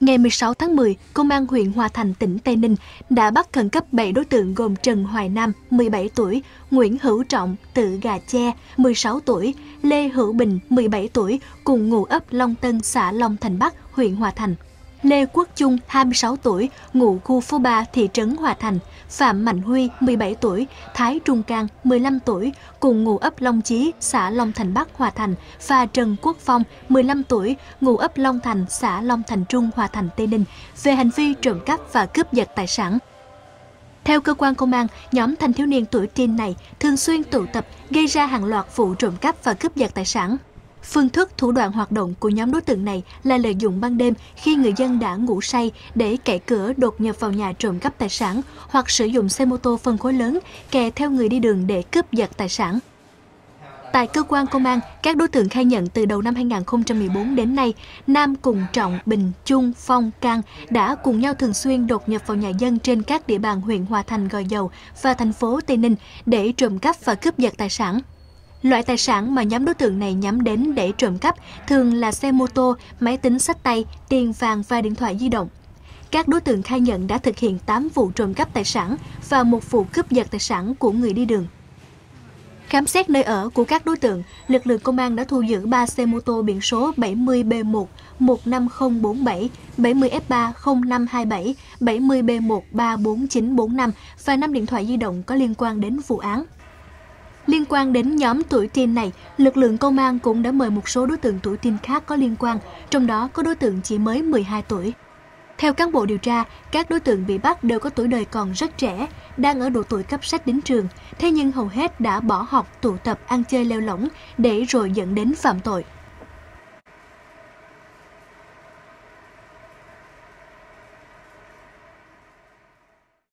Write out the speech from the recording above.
Ngày 16 tháng 10, Công an huyện Hòa Thành, tỉnh Tây Ninh đã bắt khẩn cấp 7 đối tượng gồm Trần Hoài Nam, 17 tuổi, Nguyễn Hữu Trọng, tự Gà Che, 16 tuổi, Lê Hữu Bình, 17 tuổi, cùng ngụ ấp Long Tân, xã Long Thành Bắc, huyện Hòa Thành. Lê Quốc Trung, 26 tuổi, ngụ khu phố 3, thị trấn Hòa Thành, Phạm Mạnh Huy, 17 tuổi, Thái Trung Cang, 15 tuổi, cùng ngụ ấp Long Chí, xã Long Thành Bắc, Hòa Thành, và Trần Quốc Phong, 15 tuổi, ngụ ấp Long Thành, xã Long Thành Trung, Hòa Thành, Tây Ninh, về hành vi trộm cắp và cướp giật tài sản. Theo cơ quan công an, nhóm thanh thiếu niên tuổi teen này thường xuyên tụ tập gây ra hàng loạt vụ trộm cắp và cướp giật tài sản. Phương thức thủ đoạn hoạt động của nhóm đối tượng này là lợi dụng ban đêm khi người dân đã ngủ say để cậy cửa đột nhập vào nhà trộm cắp tài sản hoặc sử dụng xe mô tô phân khối lớn kè theo người đi đường để cướp giật tài sản. Tại cơ quan công an, các đối tượng khai nhận từ đầu năm 2014 đến nay, Nam cùng Trọng, Bình, Trung, Phong, Cang đã cùng nhau thường xuyên đột nhập vào nhà dân trên các địa bàn huyện Hòa Thành, Gò Dầu và thành phố Tây Ninh để trộm cắp và cướp giật tài sản. Loại tài sản mà nhóm đối tượng này nhắm đến để trộm cắp thường là xe mô tô, máy tính sách tay, tiền vàng và điện thoại di động. Các đối tượng khai nhận đã thực hiện 8 vụ trộm cắp tài sản và một vụ cướp giật tài sản của người đi đường. Khám xét nơi ở của các đối tượng, lực lượng công an đã thu giữ 3 xe mô tô biển số 70B1 15047, 70F3 0527, 70B1 34945 và 5 điện thoại di động có liên quan đến vụ án. Liên quan đến nhóm tuổi teen này, lực lượng công an cũng đã mời một số đối tượng tuổi teen khác có liên quan, trong đó có đối tượng chỉ mới 12 tuổi. Theo cán bộ điều tra, các đối tượng bị bắt đều có tuổi đời còn rất trẻ, đang ở độ tuổi cấp sách đến trường, thế nhưng hầu hết đã bỏ học tụ tập ăn chơi leo lỏng để rồi dẫn đến phạm tội.